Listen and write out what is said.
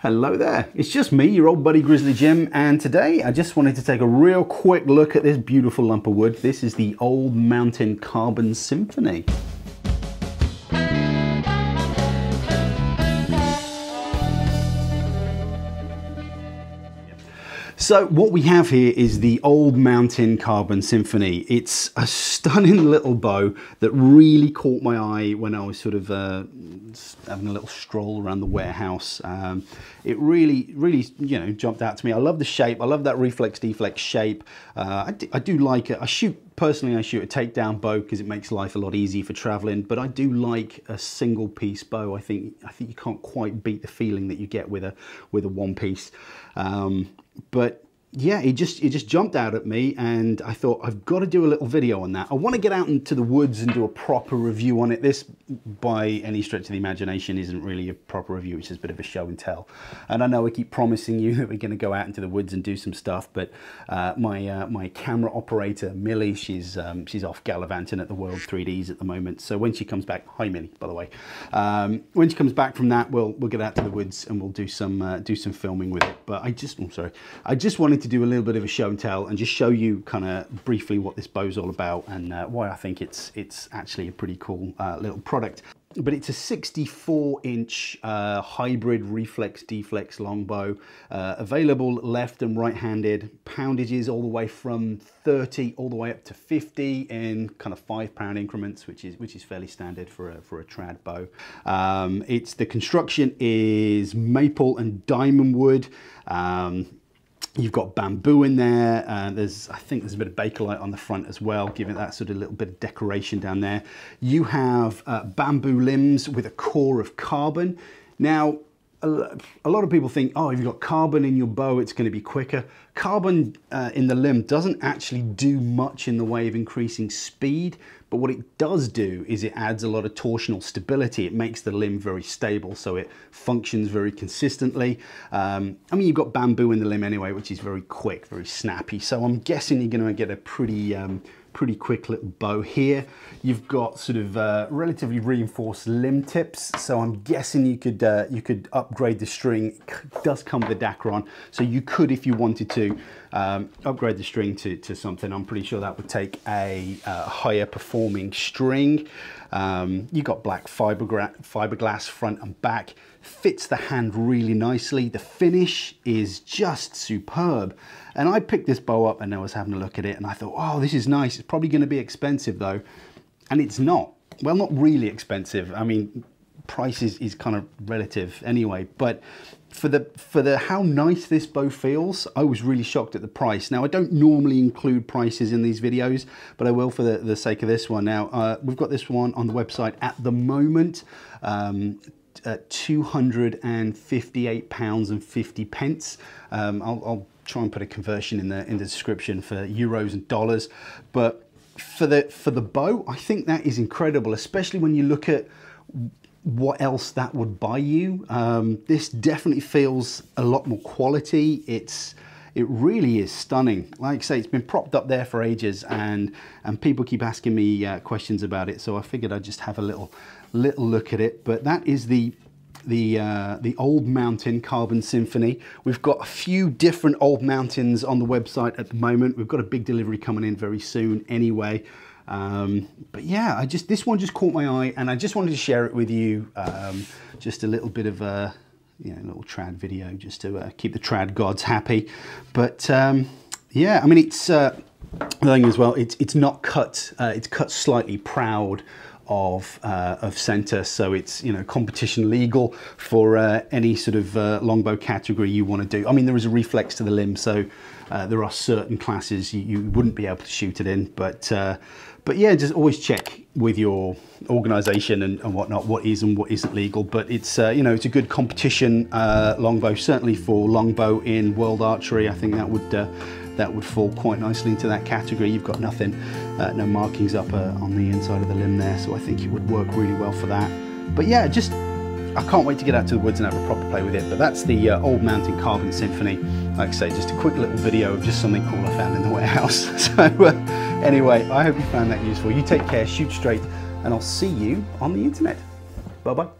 Hello there, it's just me, your old buddy Grizzly Jim, and today I just wanted to take a real quick look at this beautiful lump of wood. This is the Old Mountain Carbon Symphony. So what we have here is the Old Mountain Carbon Symphony. It's a stunning little bow that really caught my eye when I was sort of uh, having a little stroll around the warehouse. Um, it really, really, you know, jumped out to me. I love the shape. I love that reflex deflex shape. Uh, I, do, I do like it. I shoot personally I shoot a takedown bow because it makes life a lot easier for traveling but I do like a single piece bow. I think I think you can't quite beat the feeling that you get with a with a one piece. Um, but yeah, it just it just jumped out at me and I thought I've got to do a little video on that. I want to get out into the woods and do a proper review on it. This, by any stretch of the imagination, isn't really a proper review. It's just a bit of a show and tell. And I know I keep promising you that we're going to go out into the woods and do some stuff, but uh, my uh, my camera operator Millie, she's um, she's off gallivanting at the World 3Ds at the moment. So when she comes back, hi Millie, by the way. Um, when she comes back from that, we'll we'll get out to the woods and we'll do some uh, do some filming with it. But I just, I'm sorry, I just wanted to to do a little bit of a show and tell and just show you kind of briefly what this bow's all about and uh, why I think it's it's actually a pretty cool uh, little product. But it's a 64 inch uh, hybrid reflex deflex longbow, uh, available left and right handed, poundages all the way from 30 all the way up to 50 in kind of five pound increments, which is which is fairly standard for a, for a trad bow. Um, it's the construction is maple and Dymondwood. Um, You've got bamboo in there. Uh, there's, I think there's a bit of bakelite on the front as well, giving that sort of little bit of decoration down there. You have uh, bamboo limbs with a core of carbon. Now, a lot of people think, oh, if you've got carbon in your bow, it's going to be quicker. Carbon uh, in the limb doesn't actually do much in the way of increasing speed, but what it does do is it adds a lot of torsional stability. It makes the limb very stable, so it functions very consistently. Um, I mean, you've got bamboo in the limb anyway, which is very quick, very snappy. So I'm guessing you're going to get a pretty um, pretty quick little bow here. You've got sort of uh, relatively reinforced limb tips, so I'm guessing you could uh, you could upgrade the string. It does come with a Dacron, so you could, if you wanted to, um, upgrade the string to, to something. I'm pretty sure that would take a uh, higher performing string. Um, you got black fiberglass front and back, fits the hand really nicely. The finish is just superb. And I picked this bow up and I was having a look at it and I thought, oh, this is nice. It's probably going to be expensive though. And it's not. Well, not really expensive. I mean, price is, is kind of relative anyway, but for the for the how nice this bow feels, I was really shocked at the price. Now I don't normally include prices in these videos, but I will for the, the sake of this one. Now uh, we've got this one on the website at the moment. Um, at 258 pounds and 50 pence. Um, I'll, I'll try and put a conversion in the in the description for euros and dollars. But for the for the bow, I think that is incredible, especially when you look at what else that would buy you. Um, this definitely feels a lot more quality. It's it really is stunning. Like I say, it's been propped up there for ages, and and people keep asking me uh, questions about it. So I figured I'd just have a little little look at it. But that is the the, uh, the Old Mountain Carbon Symphony. We've got a few different Old Mountains on the website at the moment. We've got a big delivery coming in very soon anyway. Um, but yeah, I just this one just caught my eye and I just wanted to share it with you. Um, just a little bit of a you know, little trad video just to uh, keep the trad gods happy. But um, yeah, I mean, it's uh, the thing as well, it's, it's not cut, uh, it's cut slightly proud of uh, of center. So it's you know competition legal for uh, any sort of uh, longbow category you want to do. I mean there is a reflex to the limb so uh, there are certain classes you, you, wouldn't be able to shoot it in. But uh, but yeah just always check with your organization and, and whatnot what is and what isn't legal. But it's uh, you know it's a good competition longbow certainly for longbow in world archery. I think that would that would fall quite nicely into that category. You've got nothing, uh, no markings up uh, on the inside of the limb there, so I think it would work really well for that. But yeah, just I can't wait to get out to the woods and have a proper play with it. But that's the uh, Old Mountain Carbon Symphony. Like I say, just a quick little video of just something cool I found in the warehouse. so uh, anyway, I hope you found that useful. You take care, shoot straight, and I'll see you on the internet. Bye-bye.